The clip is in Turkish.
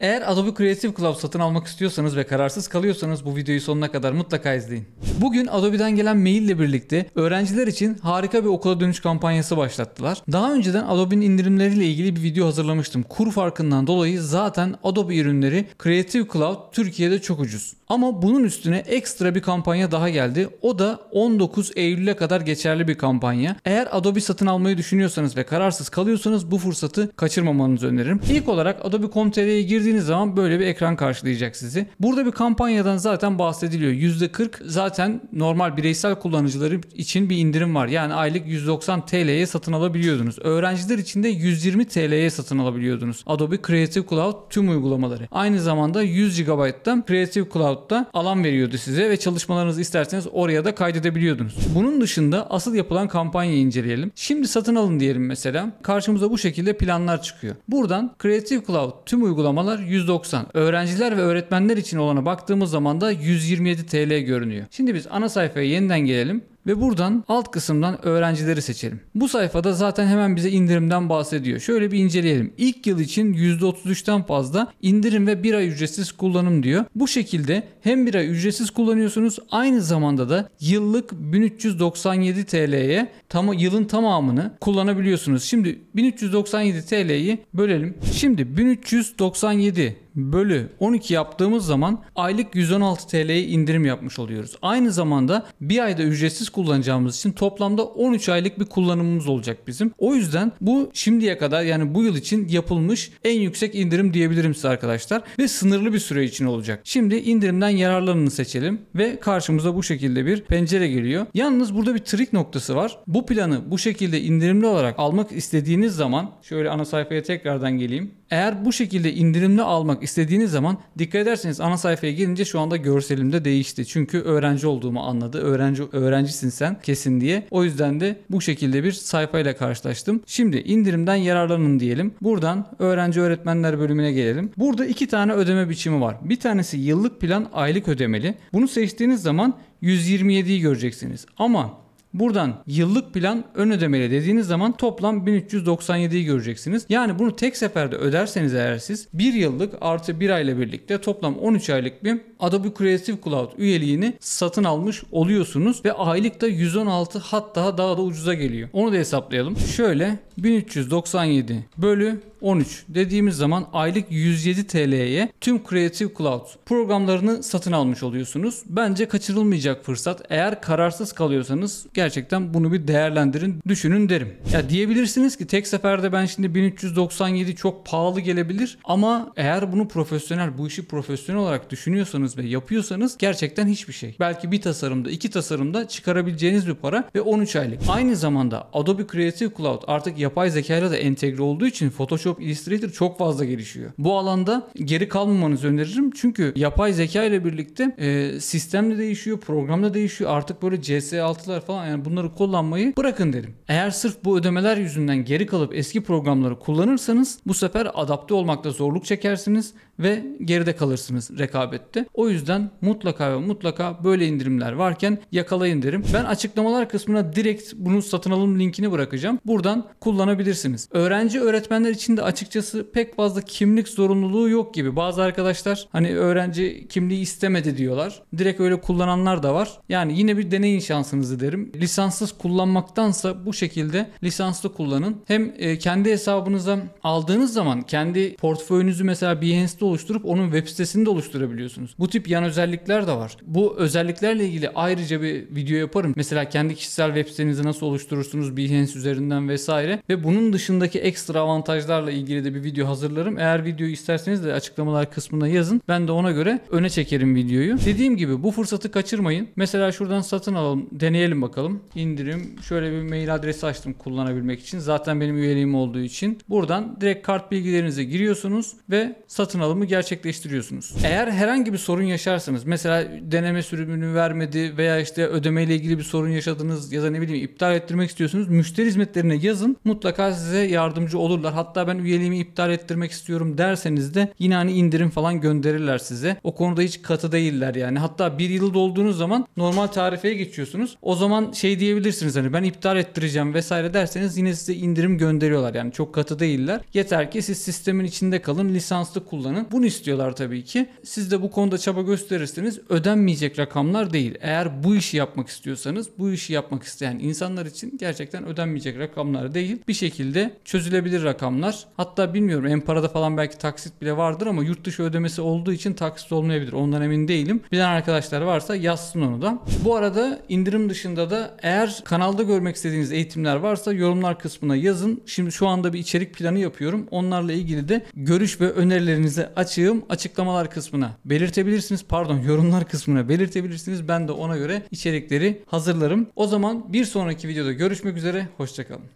Eğer Adobe Creative Cloud satın almak istiyorsanız ve kararsız kalıyorsanız bu videoyu sonuna kadar mutlaka izleyin. Bugün Adobe'den gelen mail ile birlikte öğrenciler için harika bir okula dönüş kampanyası başlattılar. Daha önceden Adobe'nin indirimleriyle ilgili bir video hazırlamıştım. Kur farkından dolayı zaten Adobe ürünleri Creative Cloud Türkiye'de çok ucuz. Ama bunun üstüne ekstra bir kampanya daha geldi. O da 19 Eylül'e kadar geçerli bir kampanya. Eğer Adobe satın almayı düşünüyorsanız ve kararsız kalıyorsanız bu fırsatı kaçırmamanızı öneririm. İlk olarak Adobe.com.tr'ye girdiğiniz zaman böyle bir ekran karşılayacak sizi. Burada bir kampanyadan zaten bahsediliyor. %40 zaten normal bireysel kullanıcıları için bir indirim var. Yani aylık 190 TL'ye satın alabiliyordunuz. Öğrenciler için de 120 TL'ye satın alabiliyordunuz. Adobe Creative Cloud tüm uygulamaları. Aynı zamanda 100 GB'da Creative Cloud'da alan veriyordu size ve çalışmalarınızı isterseniz oraya da kaydedebiliyordunuz. Bunun dışında asıl yapılan kampanyayı inceleyelim. Şimdi satın alın diyelim mesela. Karşımıza bu şekilde planlar çıkıyor. Buradan Creative Cloud tüm uygulamalar 190. Öğrenciler ve öğretmenler için olana baktığımız zaman da 127 TL görünüyor. Şimdi biz ana sayfaya yeniden gelelim ve buradan alt kısımdan öğrencileri seçelim. Bu sayfada zaten hemen bize indirimden bahsediyor. Şöyle bir inceleyelim. İlk yıl için %33'ten fazla indirim ve bir ay ücretsiz kullanım diyor. Bu şekilde hem bir ay ücretsiz kullanıyorsunuz aynı zamanda da yıllık 1397 TL'ye tam, yılın tamamını kullanabiliyorsunuz. Şimdi 1397 TL'yi bölelim. Şimdi 1397 bölü 12 yaptığımız zaman aylık 116 TL'ye indirim yapmış oluyoruz. Aynı zamanda bir ayda ücretsiz kullanacağımız için toplamda 13 aylık bir kullanımımız olacak bizim. O yüzden bu şimdiye kadar yani bu yıl için yapılmış en yüksek indirim diyebilirim size arkadaşlar. Ve sınırlı bir süre için olacak. Şimdi indirimden yararlanını seçelim ve karşımıza bu şekilde bir pencere geliyor. Yalnız burada bir trik noktası var. Bu planı bu şekilde indirimli olarak almak istediğiniz zaman şöyle ana sayfaya tekrardan geleyim. Eğer bu şekilde indirimli almak istediğiniz zaman dikkat ederseniz ana sayfaya gelince şu anda görselimde değişti. Çünkü öğrenci olduğumu anladı. Öğrenci öğrencisin sen kesin diye. O yüzden de bu şekilde bir sayfayla karşılaştım. Şimdi indirimden yararlanın diyelim. Buradan öğrenci öğretmenler bölümüne gelelim. Burada iki tane ödeme biçimi var. Bir tanesi yıllık plan aylık ödemeli. Bunu seçtiğiniz zaman 127'yi göreceksiniz. Ama Buradan yıllık plan ön ödemeli dediğiniz zaman toplam 1397'yi göreceksiniz. Yani bunu tek seferde öderseniz eğer siz 1 yıllık artı 1 ayla birlikte toplam 13 aylık bir Adobe Creative Cloud üyeliğini satın almış oluyorsunuz ve aylıkta 116 hatta daha da ucuza geliyor. Onu da hesaplayalım. Şöyle 1397 bölü 13 dediğimiz zaman aylık 107 TL'ye tüm Creative Cloud programlarını satın almış oluyorsunuz. Bence kaçırılmayacak fırsat. Eğer kararsız kalıyorsanız gerçekten bunu bir değerlendirin, düşünün derim. Ya diyebilirsiniz ki tek seferde ben şimdi 1397 çok pahalı gelebilir ama eğer bunu profesyonel, bu işi profesyonel olarak düşünüyorsanız ve yapıyorsanız gerçekten hiçbir şey. Belki bir tasarımda, iki tasarımda çıkarabileceğiniz bir para ve 13 aylık. Aynı zamanda Adobe Creative Cloud artık yapay zeka ile de entegre olduğu için Photoshop, Illustrator çok fazla gelişiyor. Bu alanda geri kalmamanızı öneririm. Çünkü yapay zeka ile birlikte e, sistem de değişiyor, program da değişiyor. Artık böyle CS6'lar falan yani bunları kullanmayı bırakın derim. Eğer sırf bu ödemeler yüzünden geri kalıp eski programları kullanırsanız bu sefer adapte olmakta zorluk çekersiniz ve geride kalırsınız rekabette. O yüzden mutlaka ve mutlaka böyle indirimler varken yakalayın derim. Ben açıklamalar kısmına direkt bunu satın alım linkini bırakacağım. Buradan kullanabilirsiniz. Öğrenci öğretmenler için de açıkçası pek fazla kimlik zorunluluğu yok gibi. Bazı arkadaşlar hani öğrenci kimliği istemedi diyorlar. Direkt öyle kullananlar da var. Yani yine bir deneyin şansınızı derim. Lisanssız kullanmaktansa bu şekilde lisanslı kullanın. Hem e, kendi hesabınıza aldığınız zaman kendi portföyünüzü mesela Behance'de oluşturup onun web sitesini de oluşturabiliyorsunuz. Bu tip yan özellikler de var. Bu özelliklerle ilgili ayrıca bir video yaparım. Mesela kendi kişisel web sitenizi nasıl oluşturursunuz Behance üzerinden vesaire ve bunun dışındaki ekstra avantajlarla ilgili de bir video hazırlarım. Eğer videoyu isterseniz de açıklamalar kısmına yazın. Ben de ona göre öne çekerim videoyu. Dediğim gibi bu fırsatı kaçırmayın. Mesela şuradan satın alalım. Deneyelim bakalım. İndirim. Şöyle bir mail adresi açtım kullanabilmek için. Zaten benim üyeliğim olduğu için. Buradan direkt kart bilgilerinize giriyorsunuz ve satın alımı gerçekleştiriyorsunuz. Eğer herhangi bir sorun yaşarsanız mesela deneme sürümünü vermedi veya işte ödeme ile ilgili bir sorun yaşadınız ya da ne bileyim iptal ettirmek istiyorsunuz müşteri hizmetlerine yazın. Mutlaka size yardımcı olurlar. Hatta ben üyeliğimi iptal ettirmek istiyorum derseniz de yine hani indirim falan gönderirler size. O konuda hiç katı değiller yani. Hatta bir yıl dolduğunuz zaman normal tarifeye geçiyorsunuz. O zaman şey diyebilirsiniz hani ben iptal ettireceğim vesaire derseniz yine size indirim gönderiyorlar. Yani çok katı değiller. Yeter ki siz sistemin içinde kalın, lisanslı kullanın. Bunu istiyorlar tabii ki. Siz de bu konuda çaba gösterirseniz ödenmeyecek rakamlar değil. Eğer bu işi yapmak istiyorsanız bu işi yapmak isteyen insanlar için gerçekten ödenmeyecek rakamlar değil. Bir şekilde çözülebilir rakamlar. Hatta bilmiyorum en parada falan belki taksit bile vardır ama yurt dışı ödemesi olduğu için taksit olmayabilir. Ondan emin değilim. Bilen arkadaşlar varsa yazsın onu da. Bu arada indirim dışında da eğer kanalda görmek istediğiniz eğitimler varsa yorumlar kısmına yazın. Şimdi şu anda bir içerik planı yapıyorum. Onlarla ilgili de görüş ve önerilerinizi açığım. Açıklamalar kısmına belirtebilirsiniz. Pardon yorumlar kısmına belirtebilirsiniz. Ben de ona göre içerikleri hazırlarım. O zaman bir sonraki videoda görüşmek üzere. Hoşçakalın.